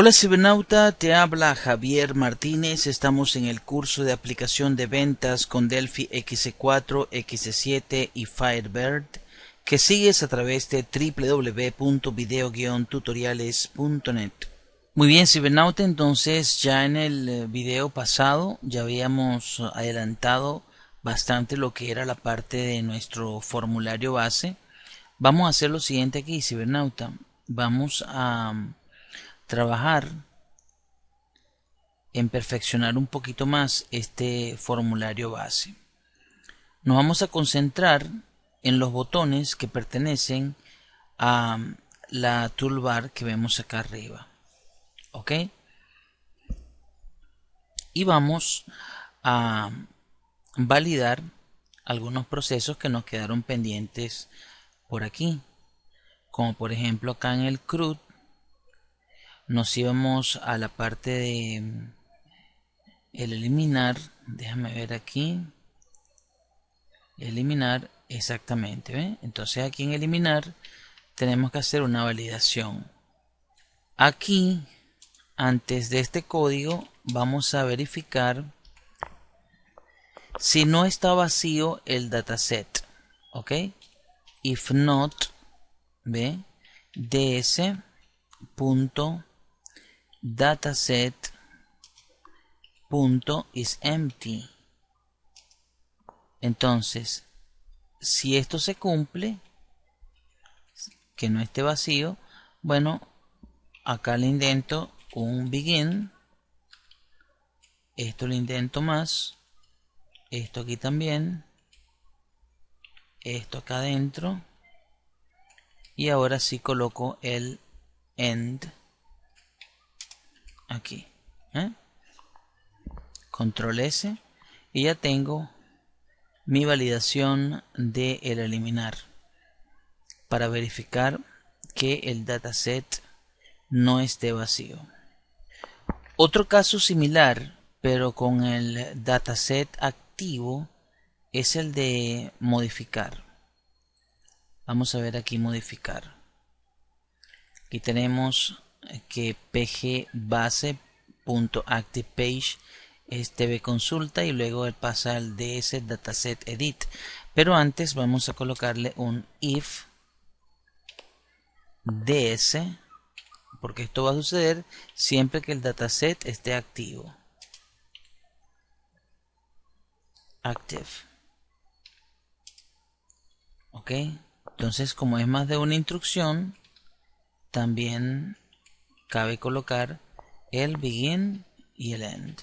Hola cibernauta, te habla Javier Martínez. Estamos en el curso de aplicación de ventas con Delphi XC4, XC7 y Firebird que sigues a través de www.video-tutoriales.net. Muy bien, cibernauta, entonces ya en el eh, video pasado ya habíamos adelantado bastante lo que era la parte de nuestro formulario base. Vamos a hacer lo siguiente aquí, cibernauta. Vamos a trabajar en perfeccionar un poquito más este formulario base. Nos vamos a concentrar en los botones que pertenecen a la toolbar que vemos acá arriba. ¿Ok? Y vamos a validar algunos procesos que nos quedaron pendientes por aquí. Como por ejemplo acá en el CRUD nos íbamos a la parte de el eliminar déjame ver aquí eliminar exactamente ¿ve? entonces aquí en eliminar tenemos que hacer una validación. Aquí antes de este código vamos a verificar si no está vacío el dataset ok if not ve ds punto dataset punto is empty. Entonces si esto se cumple que no esté vacío bueno acá le indento un begin esto le indento más esto aquí también esto acá adentro y ahora sí coloco el end aquí ¿eh? control S y ya tengo mi validación de el eliminar para verificar que el dataset no esté vacío. Otro caso similar pero con el dataset activo es el de modificar. Vamos a ver aquí modificar. Aquí tenemos que pg base punto active page es TV consulta y luego él pasa al ds dataset edit. Pero antes vamos a colocarle un if ds porque esto va a suceder siempre que el dataset esté activo. Active. Ok entonces como es más de una instrucción también cabe colocar el begin y el end.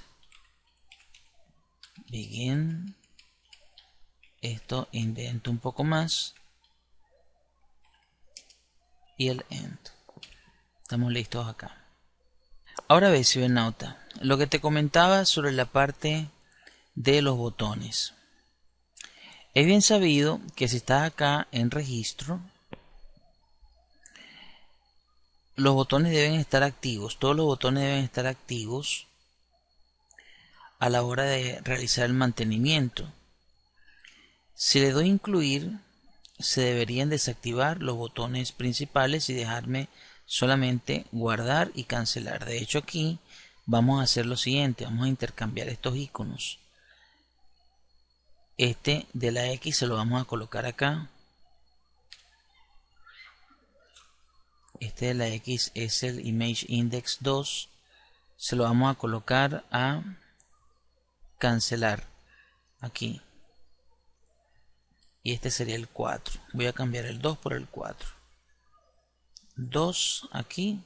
Begin esto indento un poco más y el end. Estamos listos acá. Ahora ves cibernauta lo que te comentaba sobre la parte de los botones. Es bien sabido que si estás acá en registro los botones deben estar activos, todos los botones deben estar activos a la hora de realizar el mantenimiento. Si le doy incluir, se deberían desactivar los botones principales y dejarme solamente guardar y cancelar. De hecho aquí vamos a hacer lo siguiente, vamos a intercambiar estos iconos. Este de la X se lo vamos a colocar acá este de la X es el image index 2 se lo vamos a colocar a cancelar. Aquí. Y este sería el 4 voy a cambiar el 2 por el 4 2 aquí.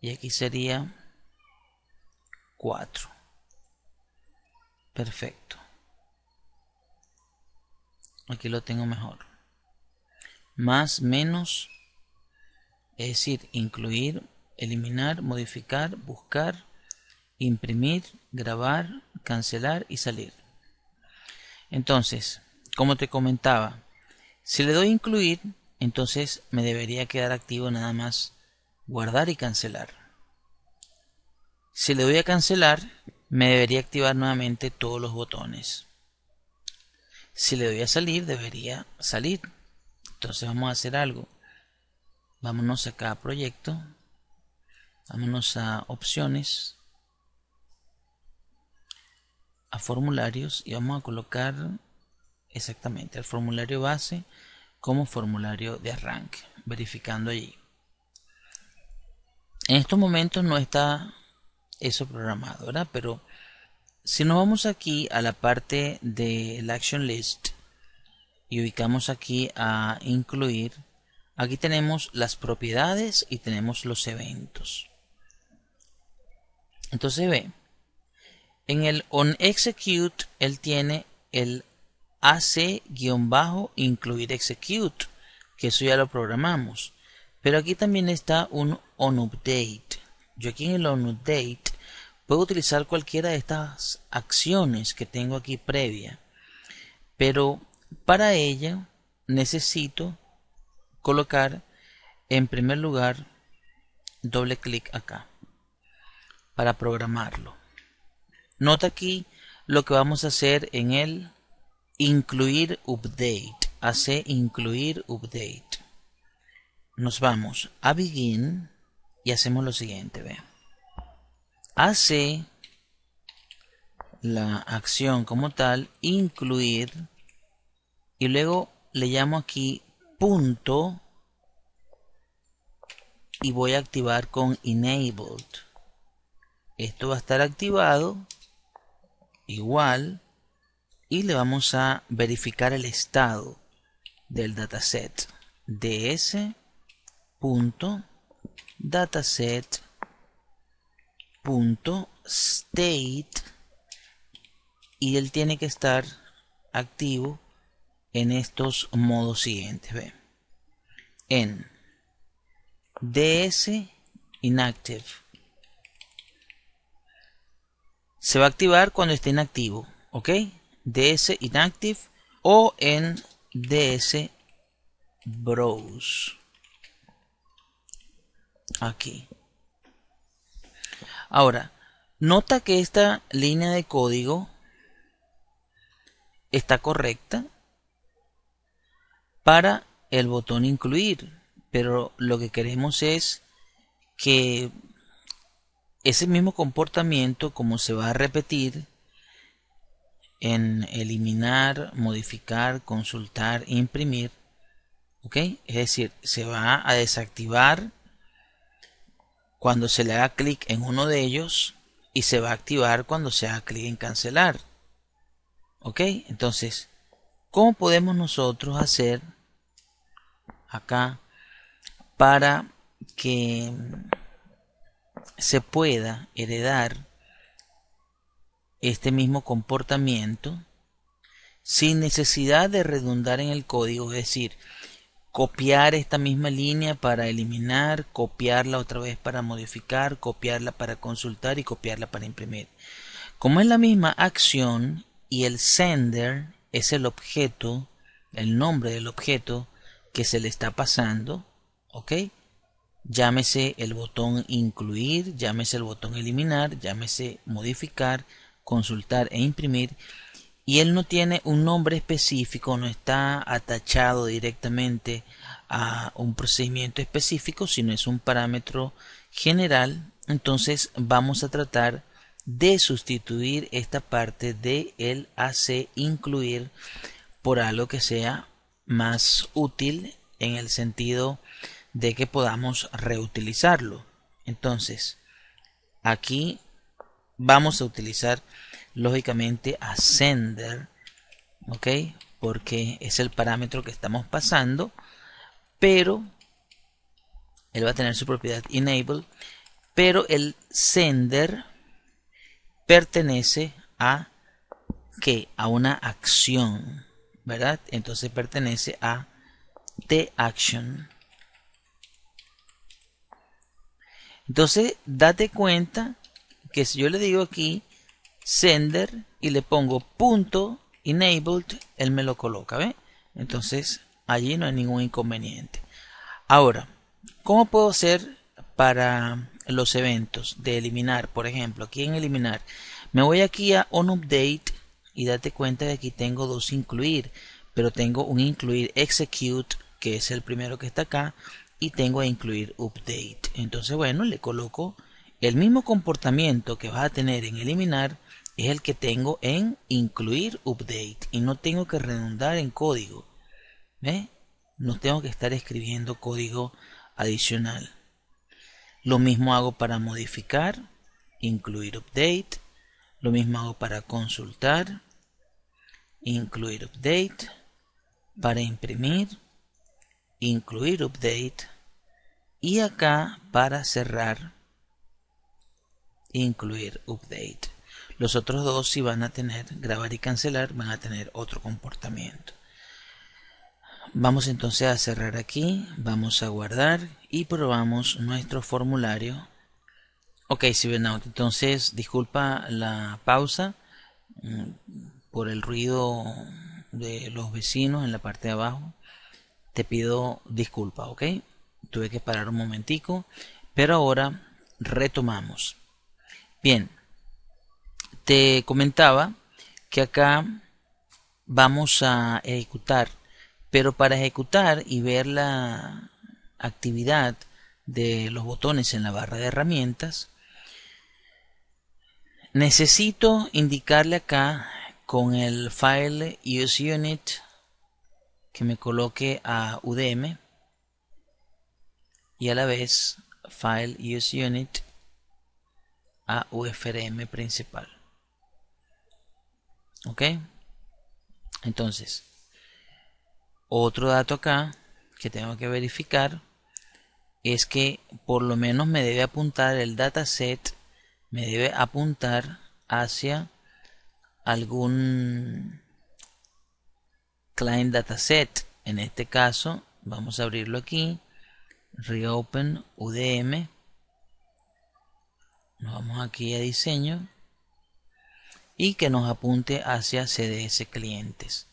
Y aquí sería 4 perfecto. Aquí lo tengo mejor. Más menos es decir, incluir, eliminar, modificar, buscar, imprimir, grabar, cancelar y salir. Entonces, como te comentaba, si le doy incluir, entonces me debería quedar activo nada más guardar y cancelar. Si le doy a cancelar, me debería activar nuevamente todos los botones. Si le doy a salir, debería salir. Entonces vamos a hacer algo vámonos acá a proyecto Vámonos a opciones, a formularios y vamos a colocar exactamente el formulario base como formulario de arranque, verificando allí. En estos momentos no está eso programado, ¿verdad? Pero si nos vamos aquí a la parte del action list y ubicamos aquí a incluir, aquí tenemos las propiedades y tenemos los eventos. Entonces ve, en el on execute él tiene el AC-incluir execute, que eso ya lo programamos. Pero aquí también está un onUpdate. Yo aquí en el onUpdate puedo utilizar cualquiera de estas acciones que tengo aquí previa. Pero para ello necesito colocar en primer lugar doble clic acá para programarlo. Nota aquí lo que vamos a hacer en el incluir update. Hace incluir update. Nos vamos a begin y hacemos lo siguiente. Vean. Hace la acción como tal incluir y luego le llamo aquí punto y voy a activar con enabled. Esto va a estar activado igual y le vamos a verificar el estado del dataset. ds punto dataset punto state y él tiene que estar activo en estos modos siguientes ¿ve? en ds inactive. Se va a activar cuando esté inactivo ok ds inactive o en ds browse. Aquí. Ahora nota que esta línea de código está correcta para el botón incluir pero lo que queremos es que ese mismo comportamiento como se va a repetir en eliminar, modificar, consultar, imprimir. ¿Ok? Es decir, se va a desactivar cuando se le haga clic en uno de ellos y se va a activar cuando se haga clic en cancelar. ¿Ok? Entonces, ¿cómo podemos nosotros hacer acá para que se pueda heredar este mismo comportamiento sin necesidad de redundar en el código, es decir, copiar esta misma línea para eliminar, copiarla otra vez para modificar, copiarla para consultar y copiarla para imprimir. Como es la misma acción y el sender es el objeto, el nombre del objeto que se le está pasando, ¿ok? Llámese el botón incluir, llámese el botón eliminar, llámese modificar, consultar e imprimir y él no tiene un nombre específico, no está atachado directamente a un procedimiento específico, sino es un parámetro general, entonces vamos a tratar de sustituir esta parte de el AC incluir por algo que sea más útil en el sentido de que podamos reutilizarlo. Entonces, aquí vamos a utilizar lógicamente a sender, ¿ok? Porque es el parámetro que estamos pasando, pero él va a tener su propiedad enable, pero el sender pertenece a que a una acción, ¿verdad? Entonces pertenece a the action. Entonces, date cuenta que si yo le digo aquí sender y le pongo punto enabled, él me lo coloca, ¿ve? Entonces, allí no hay ningún inconveniente. Ahora, ¿cómo puedo hacer para los eventos de eliminar? Por ejemplo, aquí en eliminar, me voy aquí a on update y date cuenta de que aquí tengo dos incluir, pero tengo un incluir execute, que es el primero que está acá, y tengo a incluir update. Entonces, bueno, le coloco el mismo comportamiento que vas a tener en eliminar es el que tengo en incluir update y no tengo que redundar en código. No tengo que estar escribiendo código adicional. Lo mismo hago para modificar, incluir update. Lo mismo hago para consultar, incluir update. Para imprimir, incluir update. Y acá para cerrar, incluir update. Los otros dos si van a tener grabar y cancelar van a tener otro comportamiento. Vamos entonces a cerrar aquí, vamos a guardar y probamos nuestro formulario. Ok, Cybernaut, entonces disculpa la pausa mm, por el ruido de los vecinos en la parte de abajo. Te pido disculpa, ok. Tuve que parar un momentico, pero ahora retomamos. Bien, te comentaba que acá vamos a ejecutar, pero para ejecutar y ver la actividad de los botones en la barra de herramientas, necesito indicarle acá con el file useUnit que me coloque a UDM y a la vez file useUnit a UFRM principal. Ok entonces otro dato acá que tengo que verificar es que por lo menos me debe apuntar el dataset me debe apuntar hacia algún client dataset en este caso vamos a abrirlo aquí. Reopen udm nos vamos aquí a diseño. Y que nos apunte hacia CDS clientes.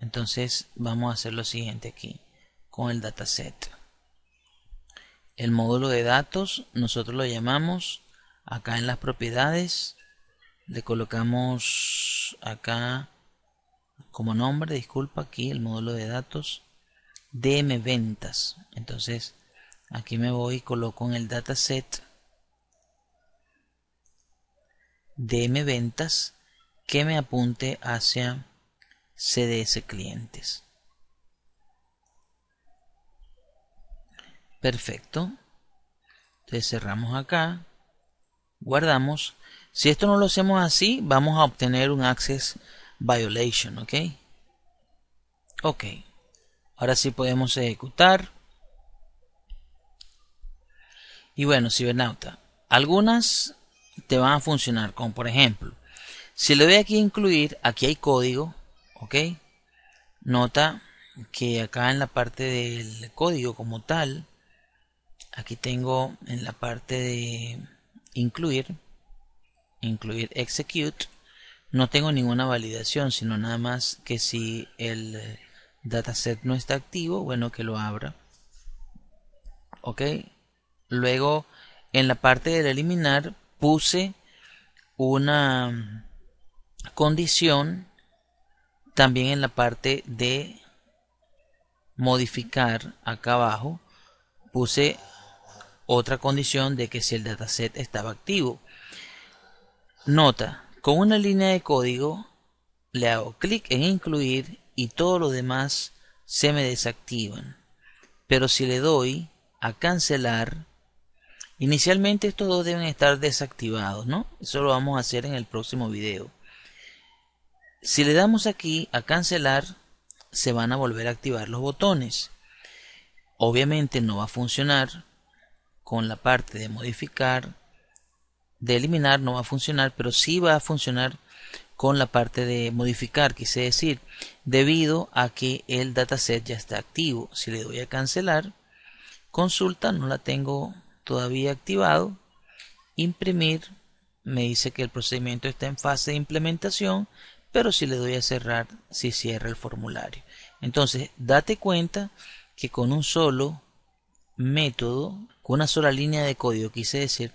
Entonces vamos a hacer lo siguiente aquí con el dataset. El módulo de datos nosotros lo llamamos acá en las propiedades le colocamos acá como nombre, disculpa, aquí el módulo de datos DM ventas. Entonces aquí me voy y coloco en el dataset DM ventas que me apunte hacia CDS clientes. Perfecto. Entonces cerramos acá, guardamos. Si esto no lo hacemos así, vamos a obtener un access violation, ¿ok? Ok. Ahora sí podemos ejecutar. Y bueno, cibernauta, algunas te van a funcionar, como por ejemplo, si le doy aquí a incluir, aquí hay código, ¿ok? Nota que acá en la parte del código como tal, aquí tengo en la parte de incluir, incluir execute, no tengo ninguna validación, sino nada más que si el dataset no está activo, bueno que lo abra. Ok. Luego en la parte del eliminar puse una condición también en la parte de modificar acá abajo puse otra condición de que si el dataset estaba activo nota. Con una línea de código le hago clic en incluir y todo lo demás se me desactivan. Pero si le doy a cancelar inicialmente estos dos deben estar desactivados no eso lo vamos a hacer en el próximo video. Si le damos aquí a cancelar, se van a volver a activar los botones. Obviamente no va a funcionar con la parte de modificar, de eliminar no va a funcionar, pero sí va a funcionar con la parte de modificar, quise decir, debido a que el dataset ya está activo. Si le doy a cancelar, consulta, no la tengo todavía activado, imprimir, me dice que el procedimiento está en fase de implementación, pero si le doy a cerrar, si cierra el formulario. Entonces, date cuenta que con un solo método, con una sola línea de código, quise decir,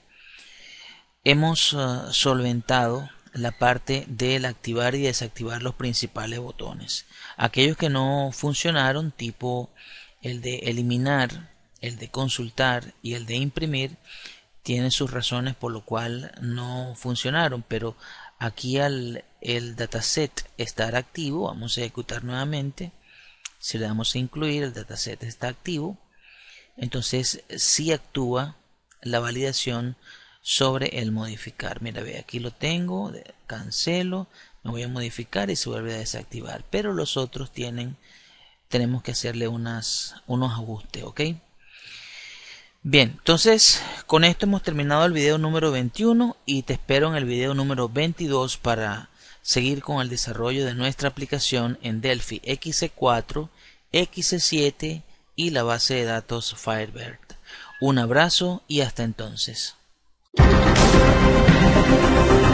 hemos ah, solventado la parte del activar y desactivar los principales botones. Aquellos que no funcionaron, tipo el de eliminar el de consultar y el de imprimir, tienen sus razones por lo cual no funcionaron, pero aquí al el dataset estar activo, vamos a ejecutar nuevamente. Si le damos a incluir, el dataset está activo. Entonces si actúa la validación sobre el modificar. Mira, ve, aquí lo tengo, cancelo, me voy a modificar y se vuelve a desactivar. Pero los otros tienen, tenemos que hacerle unas, unos ajustes, ¿ok? Bien, entonces con esto hemos terminado el video número 21 y te espero en el video número 22 para seguir con el desarrollo de nuestra aplicación en Delphi XC4, XC7 y la base de datos Firebird. Un abrazo y hasta entonces. フフフ。